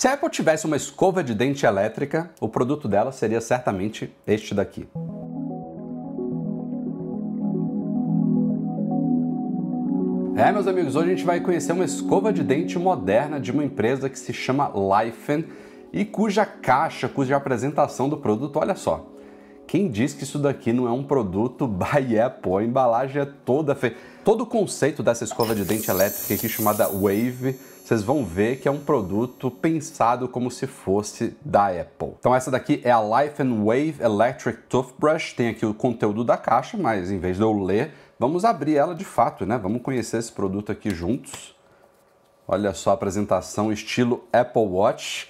Se a Apple tivesse uma escova de dente elétrica, o produto dela seria certamente este daqui. É, meus amigos, hoje a gente vai conhecer uma escova de dente moderna de uma empresa que se chama Lifen e cuja caixa, cuja apresentação do produto, olha só. Quem diz que isso daqui não é um produto by Apple? A embalagem é toda feita. Todo o conceito dessa escova de dente elétrica aqui chamada Wave, vocês vão ver que é um produto pensado como se fosse da Apple. Então essa daqui é a Life and Wave Electric Toothbrush. Tem aqui o conteúdo da caixa, mas em vez de eu ler, vamos abrir ela de fato, né? Vamos conhecer esse produto aqui juntos. Olha só a apresentação estilo Apple Watch.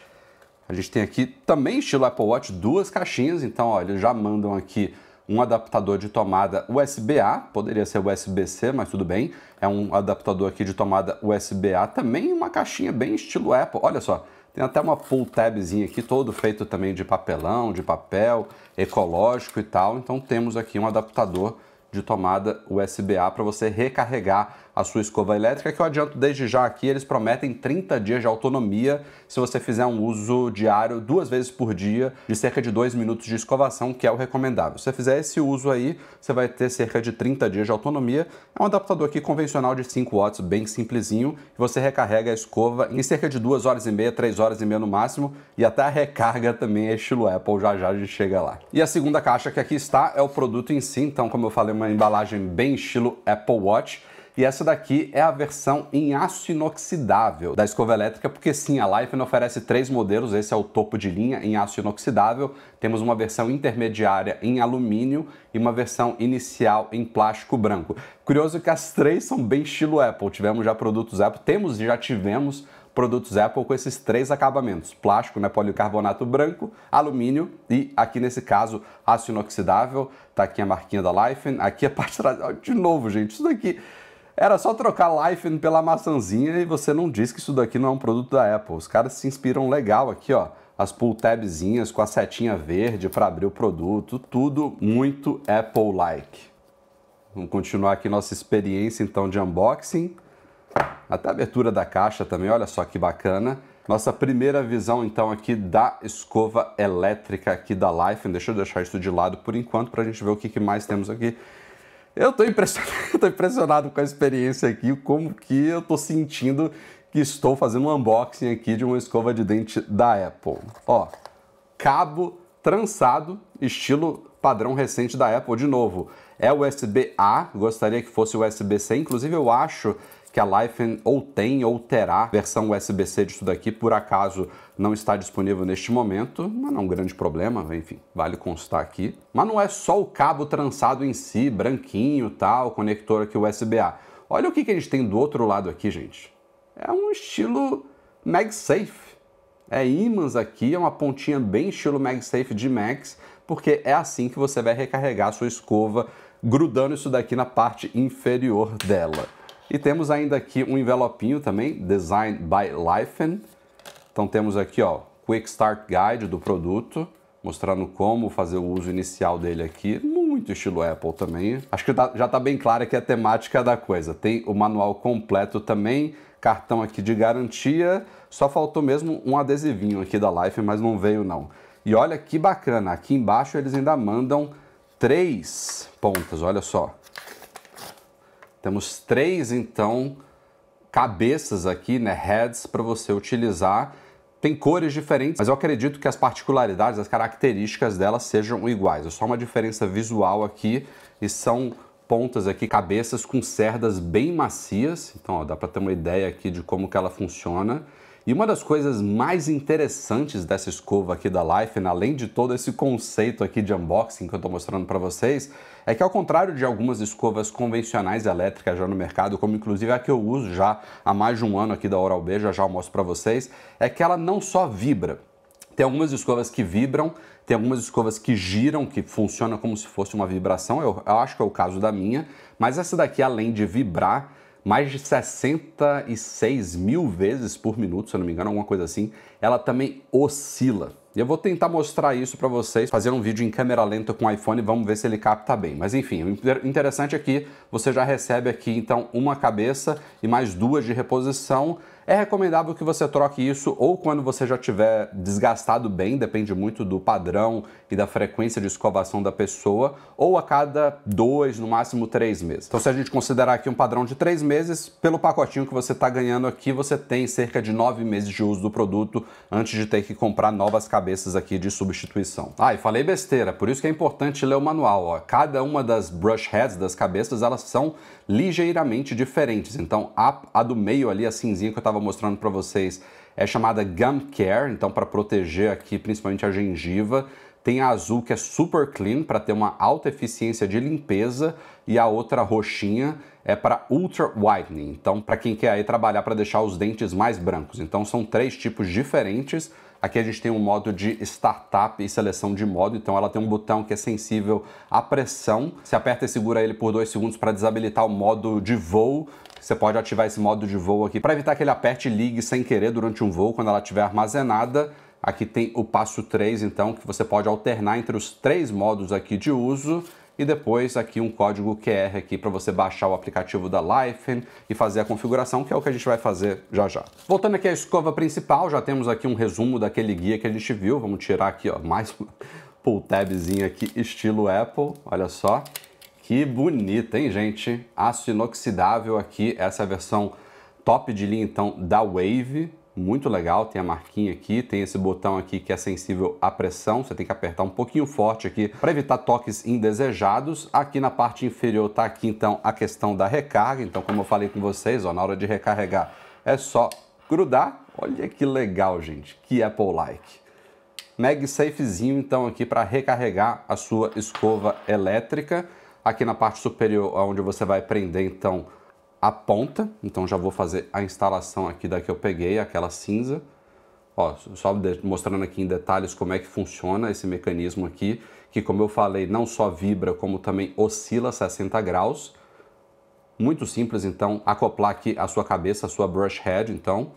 A gente tem aqui também estilo Apple Watch, duas caixinhas, então eles já mandam aqui um adaptador de tomada USB-A, poderia ser USB-C, mas tudo bem. É um adaptador aqui de tomada USB-A, também uma caixinha bem estilo Apple. Olha só, tem até uma pull tabzinha aqui, todo feito também de papelão, de papel, ecológico e tal. Então temos aqui um adaptador de tomada USB-A para você recarregar a sua escova elétrica, que eu adianto desde já aqui, eles prometem 30 dias de autonomia se você fizer um uso diário duas vezes por dia de cerca de 2 minutos de escovação, que é o recomendável. Se você fizer esse uso aí, você vai ter cerca de 30 dias de autonomia. É um adaptador aqui convencional de 5 watts, bem simplesinho, e você recarrega a escova em cerca de 2 horas e meia, 3 horas e meia no máximo, e até a recarga também é estilo Apple, já já a gente chega lá. E a segunda caixa que aqui está é o produto em si, então como eu falei, uma embalagem bem estilo Apple Watch, e essa daqui é a versão em aço inoxidável da escova elétrica, porque sim, a Lifen oferece três modelos, esse é o topo de linha em aço inoxidável, temos uma versão intermediária em alumínio e uma versão inicial em plástico branco. Curioso que as três são bem estilo Apple, tivemos já produtos Apple, temos e já tivemos produtos Apple com esses três acabamentos: plástico, né, policarbonato branco, alumínio e aqui nesse caso aço inoxidável. Tá aqui a marquinha da Lifen, aqui a parte de novo, gente, isso daqui era só trocar Life pela maçãzinha e você não diz que isso daqui não é um produto da Apple. Os caras se inspiram legal aqui, ó. As pull tabzinhas com a setinha verde para abrir o produto, tudo muito Apple-like. Vamos continuar aqui nossa experiência então de unboxing. Até a abertura da caixa também, olha só que bacana. Nossa primeira visão então aqui da escova elétrica aqui da Life. Deixa eu deixar isso de lado por enquanto para a gente ver o que mais temos aqui. Eu estou impressionado, impressionado com a experiência aqui, como que eu estou sentindo que estou fazendo um unboxing aqui de uma escova de dente da Apple. Ó, cabo trançado, estilo padrão recente da Apple. De novo, é USB-A, gostaria que fosse USB-C. Inclusive, eu acho que a Lifen ou tem ou terá versão USB-C disso daqui, por acaso não está disponível neste momento, mas não é um grande problema, enfim, vale constar aqui. Mas não é só o cabo trançado em si, branquinho, tal, conector aqui USB-A. Olha o que, que a gente tem do outro lado aqui, gente. É um estilo MagSafe. É ímãs aqui, é uma pontinha bem estilo MagSafe de Max, porque é assim que você vai recarregar a sua escova, grudando isso daqui na parte inferior dela. E temos ainda aqui um envelopinho também, Design by Lifen. Então temos aqui, ó, Quick Start Guide do produto, mostrando como fazer o uso inicial dele aqui. Muito estilo Apple também. Acho que tá, já está bem clara aqui a temática da coisa. Tem o manual completo também, cartão aqui de garantia. Só faltou mesmo um adesivinho aqui da Life, mas não veio não. E olha que bacana, aqui embaixo eles ainda mandam três pontas, olha só. Temos três, então, cabeças aqui, né, heads, para você utilizar. Tem cores diferentes, mas eu acredito que as particularidades, as características delas sejam iguais. É só uma diferença visual aqui e são pontas aqui, cabeças com cerdas bem macias. Então, ó, dá para ter uma ideia aqui de como que ela funciona. E uma das coisas mais interessantes dessa escova aqui da Life, além de todo esse conceito aqui de unboxing que eu estou mostrando para vocês, é que ao contrário de algumas escovas convencionais elétricas já no mercado, como inclusive a que eu uso já há mais de um ano aqui da Oral-B, já já eu mostro para vocês, é que ela não só vibra, tem algumas escovas que vibram, tem algumas escovas que giram, que funcionam como se fosse uma vibração, eu, eu acho que é o caso da minha, mas essa daqui, além de vibrar, mais de 66 mil vezes por minuto, se eu não me engano, alguma coisa assim, ela também oscila. E eu vou tentar mostrar isso para vocês, fazer um vídeo em câmera lenta com o iPhone, vamos ver se ele capta bem. Mas enfim, o interessante é que você já recebe aqui então uma cabeça e mais duas de reposição. É recomendável que você troque isso ou quando você já tiver desgastado bem, depende muito do padrão e da frequência de escovação da pessoa, ou a cada dois, no máximo três meses. Então, se a gente considerar aqui um padrão de três meses, pelo pacotinho que você está ganhando aqui, você tem cerca de nove meses de uso do produto antes de ter que comprar novas cabeças aqui de substituição. Ah, e falei besteira, por isso que é importante ler o manual. Ó. Cada uma das brush heads, das cabeças, elas são ligeiramente diferentes. Então, a, a do meio ali, a cinzinha que eu estava mostrando para vocês, é chamada Gum Care, então para proteger aqui principalmente a gengiva. Tem a azul que é super clean para ter uma alta eficiência de limpeza e a outra roxinha é para ultra whitening, então para quem quer aí trabalhar para deixar os dentes mais brancos. Então são três tipos diferentes. Aqui a gente tem um modo de startup e seleção de modo, então ela tem um botão que é sensível à pressão. Você aperta e segura ele por dois segundos para desabilitar o modo de voo. Você pode ativar esse modo de voo aqui para evitar que ele aperte e ligue sem querer durante um voo quando ela estiver armazenada. Aqui tem o passo 3, então, que você pode alternar entre os três modos aqui de uso e depois aqui um código QR aqui para você baixar o aplicativo da Lifen e fazer a configuração, que é o que a gente vai fazer já já. Voltando aqui à escova principal, já temos aqui um resumo daquele guia que a gente viu. Vamos tirar aqui, ó, mais pull tabzinha aqui estilo Apple, olha só. Que bonita, hein, gente? Aço inoxidável aqui, essa versão top de linha então da Wave muito legal, tem a marquinha aqui, tem esse botão aqui que é sensível à pressão, você tem que apertar um pouquinho forte aqui para evitar toques indesejados. Aqui na parte inferior tá aqui então a questão da recarga, então como eu falei com vocês, ó, na hora de recarregar é só grudar. Olha que legal, gente, que Apple-like. MagSafezinho então aqui para recarregar a sua escova elétrica. Aqui na parte superior, onde você vai prender então a ponta, então já vou fazer a instalação aqui da que eu peguei, aquela cinza. Ó, só mostrando aqui em detalhes como é que funciona esse mecanismo aqui, que como eu falei, não só vibra, como também oscila 60 graus. Muito simples, então, acoplar aqui a sua cabeça, a sua brush head, então.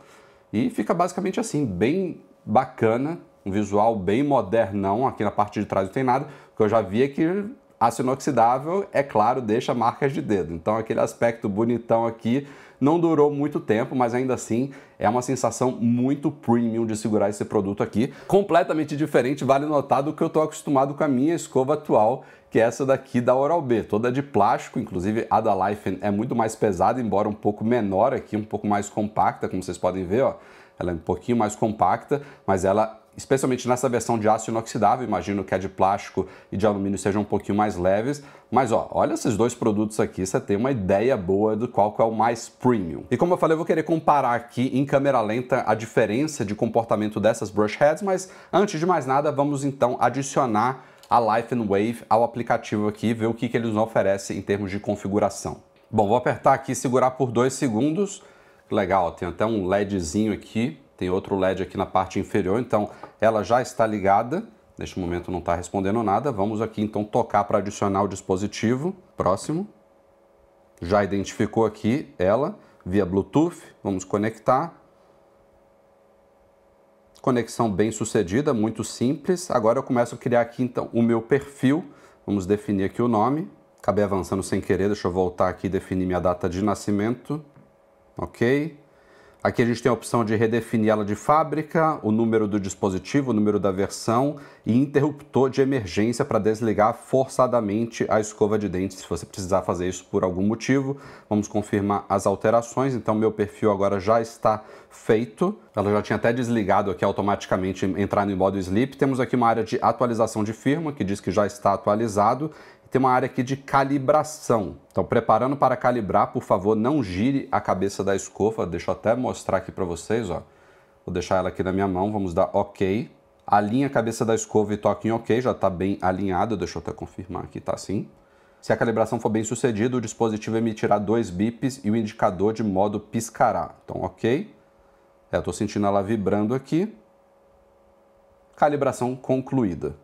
E fica basicamente assim, bem bacana, um visual bem modernão. Aqui na parte de trás não tem nada, porque eu já vi que Aço inoxidável, é claro, deixa marcas de dedo. Então aquele aspecto bonitão aqui não durou muito tempo, mas ainda assim é uma sensação muito premium de segurar esse produto aqui. Completamente diferente, vale notar, do que eu estou acostumado com a minha escova atual, que é essa daqui da Oral-B, toda de plástico, inclusive a da Life é muito mais pesada, embora um pouco menor aqui, um pouco mais compacta, como vocês podem ver, ó. Ela é um pouquinho mais compacta, mas ela especialmente nessa versão de aço inoxidável, imagino que a de plástico e de alumínio sejam um pouquinho mais leves, mas ó, olha esses dois produtos aqui, você tem uma ideia boa do qual é o mais premium. E como eu falei, eu vou querer comparar aqui em câmera lenta a diferença de comportamento dessas brush heads, mas antes de mais nada, vamos então adicionar a Life and Wave ao aplicativo aqui ver o que, que eles oferecem em termos de configuração. Bom, vou apertar aqui e segurar por dois segundos. Legal, tem até um LEDzinho aqui tem outro LED aqui na parte inferior, então ela já está ligada. Neste momento não está respondendo nada. Vamos aqui então tocar para adicionar o dispositivo. Próximo. Já identificou aqui ela via Bluetooth. Vamos conectar. Conexão bem sucedida, muito simples. Agora eu começo a criar aqui então o meu perfil. Vamos definir aqui o nome. Acabei avançando sem querer, deixa eu voltar aqui e definir minha data de nascimento. Ok. Aqui a gente tem a opção de redefinir ela de fábrica, o número do dispositivo, o número da versão e interruptor de emergência para desligar forçadamente a escova de dentes, se você precisar fazer isso por algum motivo. Vamos confirmar as alterações, então meu perfil agora já está feito. Ela já tinha até desligado aqui automaticamente entrar no modo sleep. Temos aqui uma área de atualização de firma que diz que já está atualizado tem uma área aqui de calibração. Então, preparando para calibrar, por favor, não gire a cabeça da escova. Deixa eu até mostrar aqui para vocês, ó. Vou deixar ela aqui na minha mão, vamos dar OK. Alinha a cabeça da escova e toque em OK, já está bem alinhado. Deixa eu até confirmar aqui, tá assim. Se a calibração for bem sucedida, o dispositivo emitirá dois bips e o indicador de modo piscará. Então, OK. É, estou sentindo ela vibrando aqui. Calibração concluída.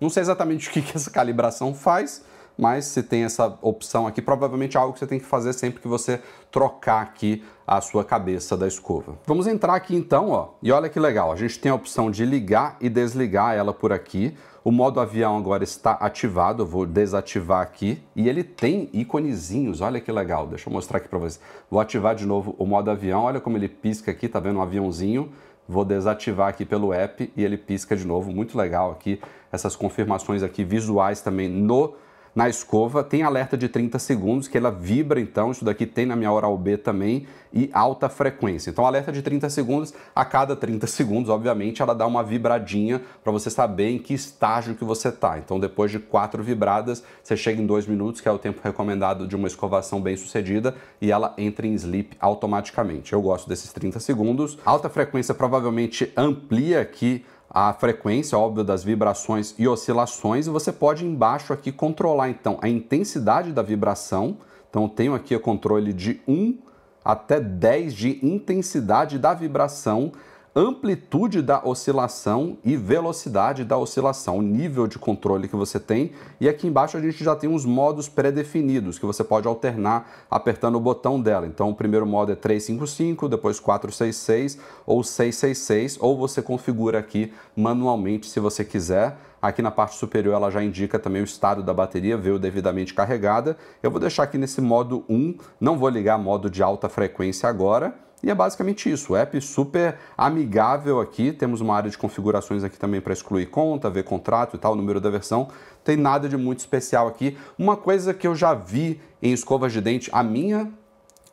Não sei exatamente o que, que essa calibração faz, mas se tem essa opção aqui, provavelmente é algo que você tem que fazer sempre que você trocar aqui a sua cabeça da escova. Vamos entrar aqui então, ó, e olha que legal, a gente tem a opção de ligar e desligar ela por aqui. O modo avião agora está ativado, eu vou desativar aqui e ele tem íconezinhos, olha que legal. Deixa eu mostrar aqui para vocês. Vou ativar de novo o modo avião, olha como ele pisca aqui, tá vendo um aviãozinho? Vou desativar aqui pelo app e ele pisca de novo, muito legal aqui. Essas confirmações aqui visuais também no na escova, tem alerta de 30 segundos, que ela vibra então, isso daqui tem na minha Oral B também, e alta frequência. Então, alerta de 30 segundos, a cada 30 segundos, obviamente, ela dá uma vibradinha para você saber em que estágio que você está. Então, depois de quatro vibradas, você chega em dois minutos, que é o tempo recomendado de uma escovação bem sucedida, e ela entra em sleep automaticamente. Eu gosto desses 30 segundos. Alta frequência provavelmente amplia aqui a frequência, óbvio, das vibrações e oscilações, e você pode embaixo aqui controlar então a intensidade da vibração. Então eu tenho aqui o controle de 1 até 10 de intensidade da vibração amplitude da oscilação e velocidade da oscilação, o nível de controle que você tem. E aqui embaixo a gente já tem os modos pré-definidos que você pode alternar apertando o botão dela. Então o primeiro modo é 355, depois 466 ou 666, ou você configura aqui manualmente se você quiser. Aqui na parte superior ela já indica também o estado da bateria, veio devidamente carregada. Eu vou deixar aqui nesse modo 1, não vou ligar modo de alta frequência agora. E é basicamente isso, o app super amigável aqui, temos uma área de configurações aqui também para excluir conta, ver contrato e tal, número da versão, tem nada de muito especial aqui. Uma coisa que eu já vi em escovas de dente, a minha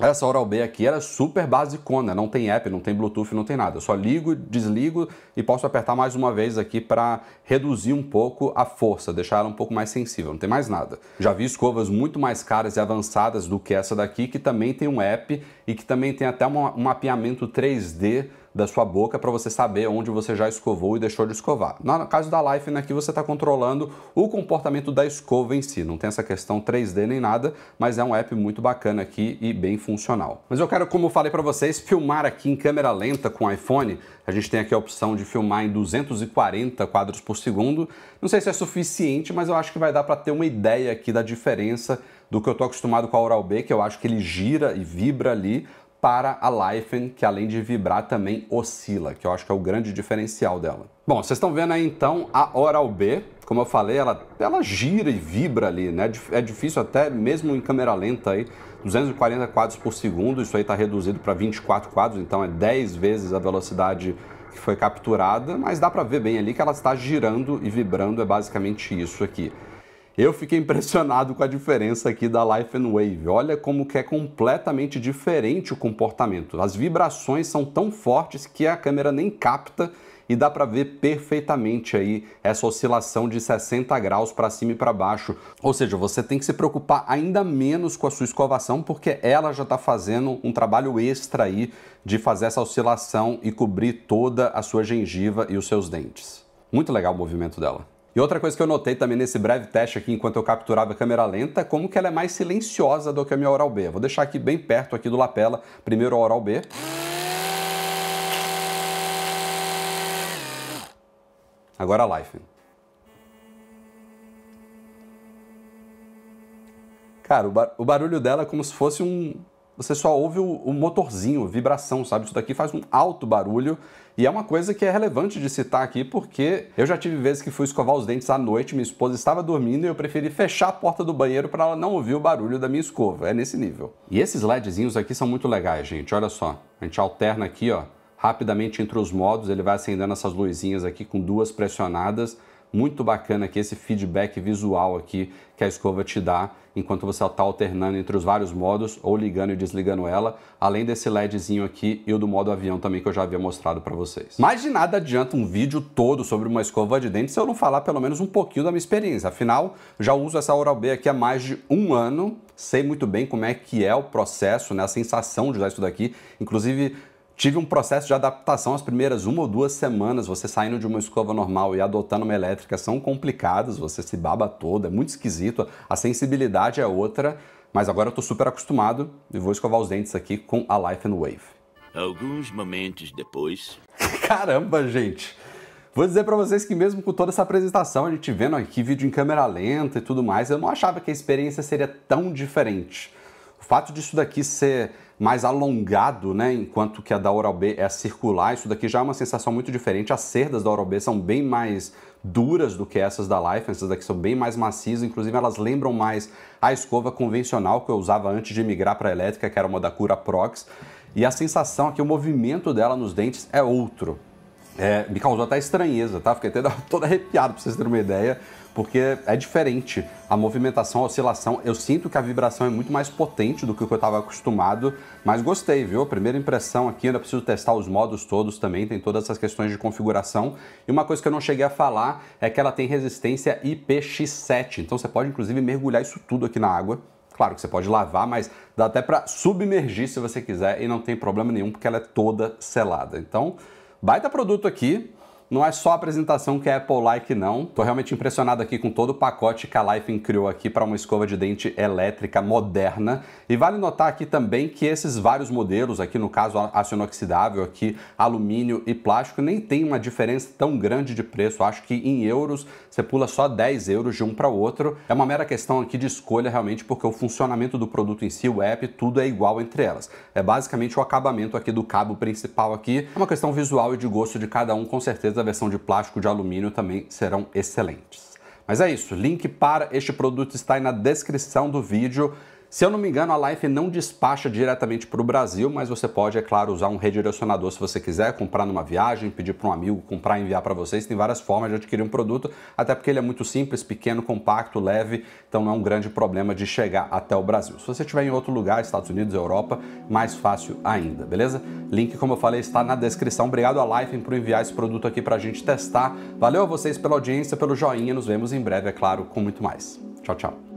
essa Oral-B aqui era super basicona, não tem app, não tem Bluetooth, não tem nada. Eu só ligo, desligo e posso apertar mais uma vez aqui para reduzir um pouco a força, deixar ela um pouco mais sensível, não tem mais nada. Já vi escovas muito mais caras e avançadas do que essa daqui, que também tem um app e que também tem até um mapeamento 3D da sua boca para você saber onde você já escovou e deixou de escovar. No caso da Life, aqui você está controlando o comportamento da escova em si. Não tem essa questão 3D nem nada, mas é um app muito bacana aqui e bem funcional. Mas eu quero, como eu falei para vocês, filmar aqui em câmera lenta com iPhone. A gente tem aqui a opção de filmar em 240 quadros por segundo. Não sei se é suficiente, mas eu acho que vai dar para ter uma ideia aqui da diferença do que eu estou acostumado com a Oral-B, que eu acho que ele gira e vibra ali, para a Lifen, que além de vibrar também oscila, que eu acho que é o grande diferencial dela. Bom, vocês estão vendo aí então a Oral-B, como eu falei, ela, ela gira e vibra ali, né? É difícil até mesmo em câmera lenta aí, 240 quadros por segundo, isso aí está reduzido para 24 quadros, então é 10 vezes a velocidade que foi capturada, mas dá para ver bem ali que ela está girando e vibrando, é basicamente isso aqui. Eu fiquei impressionado com a diferença aqui da Life and Wave. Olha como que é completamente diferente o comportamento. As vibrações são tão fortes que a câmera nem capta e dá para ver perfeitamente aí essa oscilação de 60 graus para cima e para baixo. Ou seja, você tem que se preocupar ainda menos com a sua escovação porque ela já está fazendo um trabalho extra aí de fazer essa oscilação e cobrir toda a sua gengiva e os seus dentes. Muito legal o movimento dela. E outra coisa que eu notei também nesse breve teste aqui, enquanto eu capturava a câmera lenta, como que ela é mais silenciosa do que a minha Oral-B. Vou deixar aqui bem perto aqui do lapela, primeiro a Oral-B. Agora a Life. Cara, o, bar o barulho dela é como se fosse um, você só ouve o, o, motorzinho, vibração, sabe? Isso daqui faz um alto barulho e é uma coisa que é relevante de citar aqui porque eu já tive vezes que fui escovar os dentes à noite, minha esposa estava dormindo e eu preferi fechar a porta do banheiro para ela não ouvir o barulho da minha escova. É nesse nível. E esses LEDzinhos aqui são muito legais, gente. Olha só. A gente alterna aqui, ó, rapidamente entre os modos, ele vai acendendo essas luzinhas aqui com duas pressionadas muito bacana aqui esse feedback visual aqui que a escova te dá enquanto você está alternando entre os vários modos ou ligando e desligando ela, além desse LEDzinho aqui e o do modo avião também que eu já havia mostrado para vocês. Mas de nada adianta um vídeo todo sobre uma escova de dente se eu não falar pelo menos um pouquinho da minha experiência. Afinal, já uso essa Oral-B aqui há mais de um ano, sei muito bem como é que é o processo, né, a sensação de usar isso daqui, inclusive Tive um processo de adaptação as primeiras uma ou duas semanas. Você saindo de uma escova normal e adotando uma elétrica são complicadas, você se baba todo, é muito esquisito, a sensibilidade é outra, mas agora eu estou super acostumado e vou escovar os dentes aqui com a Life and Wave. Alguns momentos depois. Caramba, gente! Vou dizer para vocês que mesmo com toda essa apresentação, a gente vendo aqui vídeo em câmera lenta e tudo mais, eu não achava que a experiência seria tão diferente. O fato disso daqui ser mais alongado, né, enquanto que a da Oral-B é circular, isso daqui já é uma sensação muito diferente. As cerdas da Oral-B são bem mais duras do que essas da Life, essas daqui são bem mais macias, inclusive elas lembram mais a escova convencional que eu usava antes de migrar para a elétrica, que era uma da Cura Prox. E a sensação aqui, o movimento dela nos dentes é outro. É, me causou até estranheza, tá? Fiquei até todo arrepiado para vocês terem uma ideia, porque é diferente a movimentação, a oscilação. Eu sinto que a vibração é muito mais potente do que eu estava acostumado, mas gostei, viu? Primeira impressão aqui, ainda preciso testar os modos todos também, tem todas essas questões de configuração. E uma coisa que eu não cheguei a falar é que ela tem resistência IPX7, então você pode inclusive mergulhar isso tudo aqui na água. Claro que você pode lavar, mas dá até para submergir se você quiser e não tem problema nenhum porque ela é toda selada. Então, Baita produto aqui, não é só a apresentação que é Apple-like, não. Tô realmente impressionado aqui com todo o pacote que a Life criou aqui para uma escova de dente elétrica moderna. E vale notar aqui também que esses vários modelos, aqui no caso aço inoxidável, aqui alumínio e plástico, nem tem uma diferença tão grande de preço. Acho que em euros você pula só 10 euros de um para o outro. É uma mera questão aqui de escolha realmente, porque o funcionamento do produto em si, o app, tudo é igual entre elas. É basicamente o acabamento aqui do cabo principal aqui. É uma questão visual e de gosto de cada um, com certeza a versão de plástico de alumínio também serão excelentes. Mas é isso, link para este produto está aí na descrição do vídeo. Se eu não me engano, a Life não despacha diretamente para o Brasil, mas você pode, é claro, usar um redirecionador se você quiser, comprar numa viagem, pedir para um amigo comprar e enviar para vocês. Tem várias formas de adquirir um produto, até porque ele é muito simples, pequeno, compacto, leve, então não é um grande problema de chegar até o Brasil. Se você estiver em outro lugar, Estados Unidos, Europa, mais fácil ainda, beleza? Link, como eu falei, está na descrição. Obrigado a Life por enviar esse produto aqui para a gente testar. Valeu a vocês pela audiência, pelo joinha. Nos vemos em breve, é claro, com muito mais. Tchau, tchau.